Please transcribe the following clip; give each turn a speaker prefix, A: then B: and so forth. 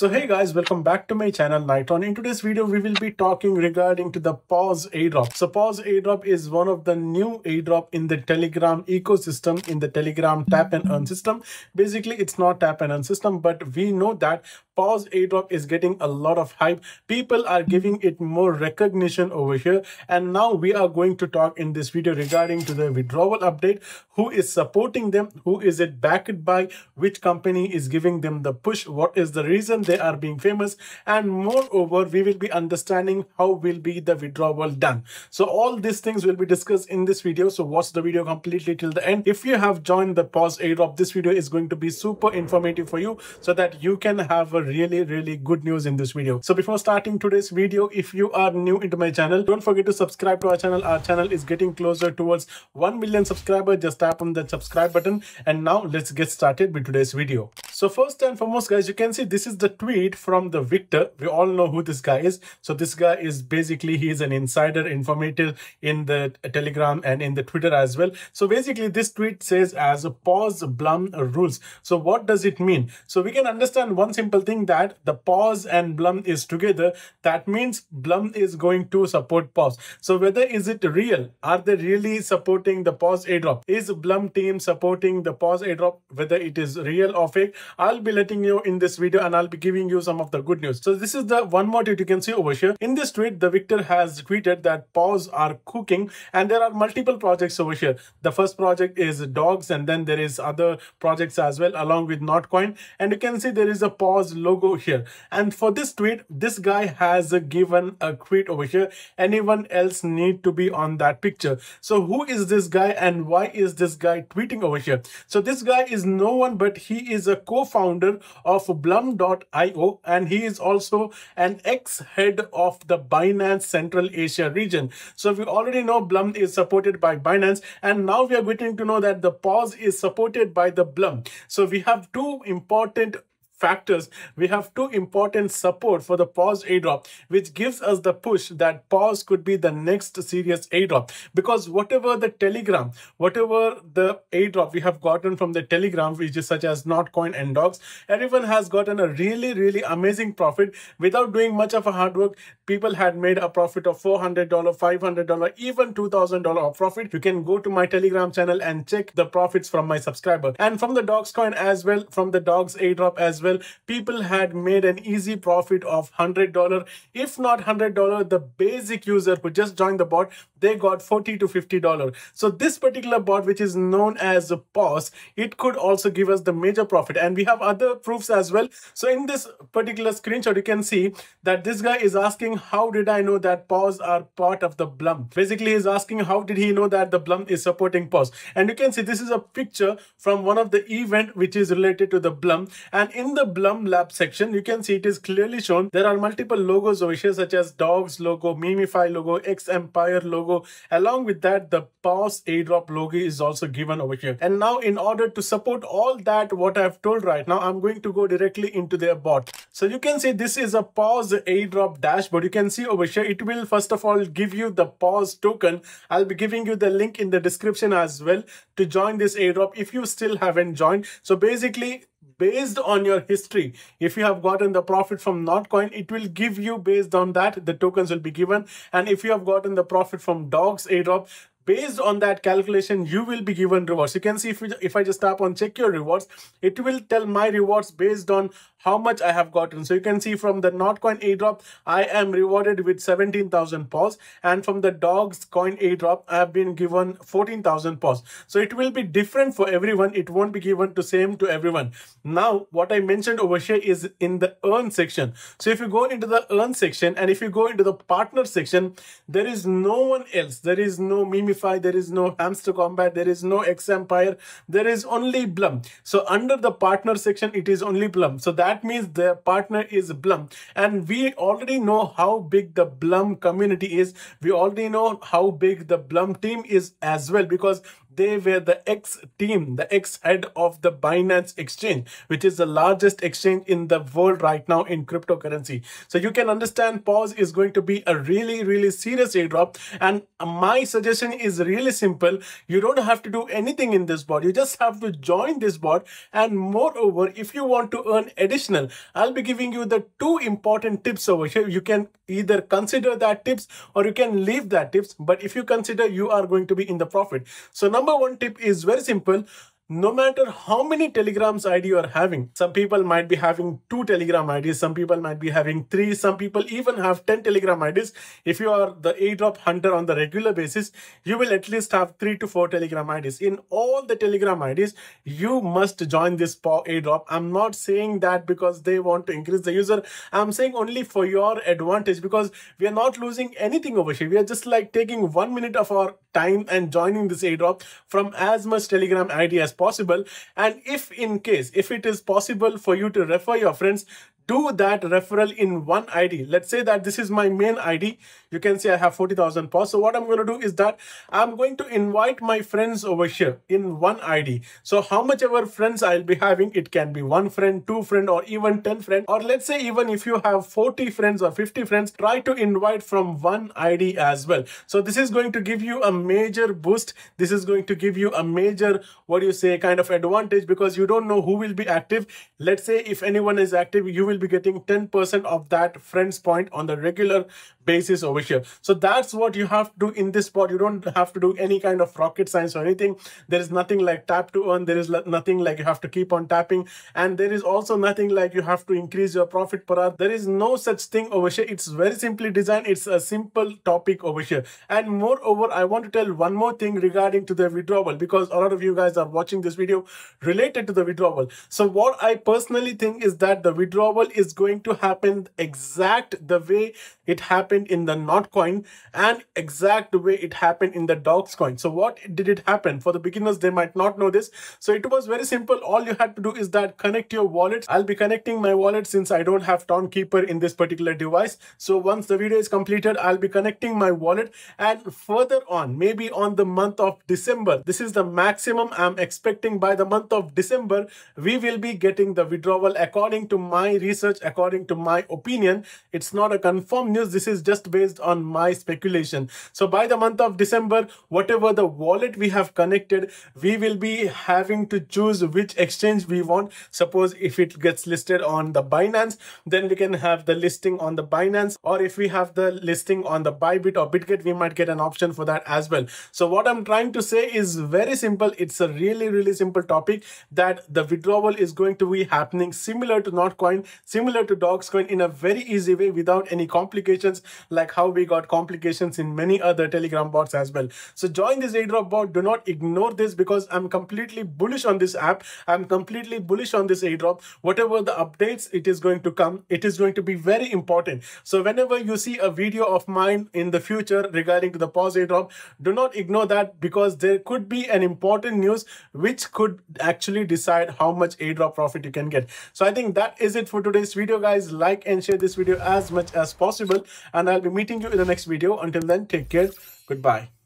A: So hey guys, welcome back to my channel Knightron. In today's video, we will be talking regarding to the PAWS airdrop. So PAWS airdrop is one of the new airdrop in the Telegram ecosystem, in the Telegram tap and earn system. Basically, it's not tap and earn system, but we know that PAWS airdrop is getting a lot of hype. People are giving it more recognition over here. And now we are going to talk in this video regarding to the withdrawal update, who is supporting them, who is it backed by, which company is giving them the push, what is the reason they are being famous? And moreover we will be understanding how will be the withdrawal done. So all these things will be discussed in this video. So watch the video completely till the end. If you have joined the PAWS airdrop this video is going to be super informative for you so that you can have a really really good news in this video. So before starting today's video if you are new into my channel don't forget to subscribe to our channel. Our channel is getting closer towards 1 million subscribers. Just tap on the subscribe button. And now let's get started with today's video so first and foremost guys you can see this is the tweet from the Victor. We all know who this guy is. So this guy is basically, he is an insider informative in the Telegram and in the Twitter as well. So basically this tweet says as a PAWS Blum rules. So what does it mean? So we can understand one simple thing that the PAWS and Blum is together. That means Blum is going to support PAWS. So whether is it real? Are they really supporting the PAWS airdrop? Is Blum team supporting the PAWS airdrop? Whether it is real or fake? I'll be letting you in this video and I'll be giving you some of the good news. So this is the one more tweet you can see over here. In this tweet, the Victor has tweeted that paws are cooking and there are multiple projects over here. The first project is dogs and then there is other projects as well along with Notcoin. And you can see there is a PAWS logo here. And for this tweet, this guy has given a tweet over here. Anyone else need to be on that picture. So who is this guy and why is this guy tweeting over here? So this guy is no one but he is a co-founder of Blum.io and he is also an ex-head of the Binance Central Asia region. So we already know Blum is supported by Binance and now we are getting to know that the PAWS is supported by the Blum. So we have two important factors, we have two important support for the PAWS airdrop, which gives us the push that PAWS could be the next serious airdrop. Because whatever the telegram, whatever the airdrop we have gotten from the telegram, which is such as Notcoin and Dogs, everyone has gotten a really, really amazing profit without doing much of a hard work. People had made a profit of $400, $500, even $2,000 of profit. You can go to my telegram channel and check the profits from my subscriber. And from the Dogs coin as well, from the Dogs airdrop as well, well, people had made an easy profit of $100. If not $100, the basic user who just joined the bot, they got 40 to $50. So this particular bot, which is known as a PAWS, it could also give us the major profit. And we have other proofs as well. So in this particular screenshot, you can see that this guy is asking, how did I know that PAWS are part of the Blum? Basically, he's asking, how did he know that the Blum is supporting PAWS? And you can see this is a picture from one of the event which is related to the Blum. And in the the Blum Lab section, you can see it is clearly shown. There are multiple logos over here, such as Dogs logo, MemeFi logo, X Empire logo. Along with that, the PAWS airdrop logo is also given over here. And now in order to support all that, what I've told right now, I'm going to go directly into their bot. So you can see this is a PAWS airdrop dashboard. You can see over here, it will first of all give you the PAWS token. I'll be giving you the link in the description as well to join this airdrop if you still haven't joined. So basically, based on your history. If you have gotten the profit from Notcoin, it will give you based on that, the tokens will be given. And if you have gotten the profit from Dogs airdrop, based on that calculation you will be given rewards. You can see if, we, if i just tap on check your rewards it will tell my rewards based on how much i have gotten. So you can see from the notcoin airdrop i am rewarded with 17000 PAWS and from the dogs coin airdrop i have been given 14000 PAWS so it will be different for everyone. It won't be given to same to everyone. Now what i mentioned over here is in the earn section. So if you go into the earn section and if you go into the partner section there is no one else. There is no meme there is no Hamster Kombat, there is no X Empire, there is only Blum. So under the partner section, it is only Blum. So that means the partner is Blum. And we already know how big the Blum community is. We already know how big the Blum team is as well because they were the ex team, the ex head of the Binance exchange, which is the largest exchange in the world right now in cryptocurrency. So you can understand PAWS is going to be a really, really serious airdrop. And my suggestion is really simple. You don't have to do anything in this bot. You just have to join this bot. And moreover, if you want to earn additional, I'll be giving you the two important tips over here. You can either consider that tips or you can leave that tips. But if you consider you are going to be in the profit. So number one tip is very simple no matter how many telegrams id you are having some people might be having two telegram ids some people might be having three some people even have 10 telegram ids if you are the airdrop hunter on the regular basis you will at least have three to four telegram ids in all the telegram ids you must join this airdrop. I'm not saying that because they want to increase the user. I'm saying only for your advantage because we are not losing anything over here. We are just like taking one minute of our time and joining this airdrop from as much telegram id as possible. And if in case, if it is possible for you to refer your friends, do that referral in one ID. Let's say that this is my main ID. You can see I have 40,000 PAWS. So what I'm going to do is that I'm going to invite my friends over here in one ID. So how much ever friends I'll be having, it can be one friend, two friend, or even 10 friend. Or let's say even if you have 40 friends or 50 friends, try to invite from one ID as well. So this is going to give you a major boost. This is going to give you a major, what do you say, kind of advantage because you don't know who will be active. Let's say if anyone is active, you will be getting 10% of that friends point on the regular basis over here. So that's what you have to do in this spot. You don't have to do any kind of rocket science or anything. There is nothing like tap to earn. There is nothing like you have to keep on tapping. And there is also nothing like you have to increase your profit per hour. There is no such thing over here. It's very simply designed. It's a simple topic over here. And moreover, I want to tell one more thing regarding to the withdrawal because a lot of you guys are watching this video related to the withdrawal. So what I personally think is that the withdrawal is going to happen exact the way it happened in the Notcoin and exact the way it happened in the Dogecoin. So what did it happen? For the beginners, they might not know this. So it was very simple. All you had to do is that connect your wallet. I'll be connecting my wallet since I don't have Keeper in this particular device. So once the video is completed, I'll be connecting my wallet and further on, maybe on the month of December, this is the maximum I'm expecting by the month of December, we will be getting the withdrawal according to my research, according to my opinion. It's not a confirmed news. This is just based on my speculation. So by the month of December, whatever the wallet we have connected, we will be having to choose which exchange we want. Suppose if it gets listed on the Binance, then we can have the listing on the Binance. Or if we have the listing on the Bybit or BitGet, we might get an option for that as well. So what I'm trying to say is very simple. It's a really, really simple topic that the withdrawal is going to be happening similar to Notcoin, similar to Dogecoin in a very easy way without any complications like how we got complications in many other Telegram bots as well. So join this airdrop bot. Do not ignore this because I'm completely bullish on this app. I'm completely bullish on this airdrop. Whatever the updates it is going to come, it is going to be very important. So whenever you see a video of mine in the future regarding to the PAWS airdrop, do not ignore that because there could be an important news which could actually decide how much airdrop profit you can get. So I think that is it for today's video guys. Like and share this video as much as possible and I'll be meeting you in the next video. Until then, take care. Goodbye.